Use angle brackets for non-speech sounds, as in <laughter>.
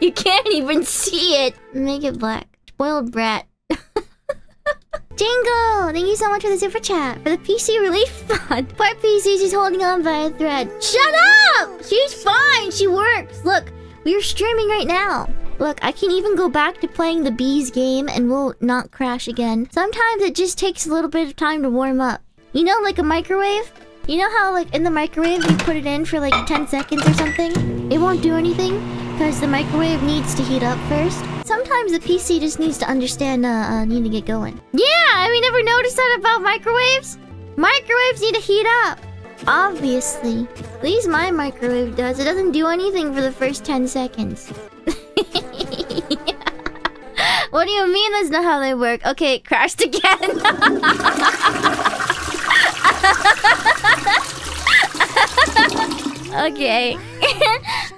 You can't even see it. Make it black. Spoiled brat. <laughs> Jingle! Thank you so much for the super chat. For the PC relief fund. <laughs> Poor PC, she's holding on by a thread. Shut up! She's fine. She works. Look, we are streaming right now. Look, I can even go back to playing the bees game and we'll not crash again. Sometimes it just takes a little bit of time to warm up. You know, like a microwave? You know how, like, in the microwave, you put it in for like 10 seconds or something? It won't do anything because the microwave needs to heat up first. Sometimes the PC just needs to understand, uh, uh, need to get going. Yeah, I mean, never noticed that about microwaves? Microwaves need to heat up. Obviously. At least my microwave does. It doesn't do anything for the first 10 seconds. <laughs> what do you mean that's not how they work? Okay, it crashed again. <laughs> okay. <laughs>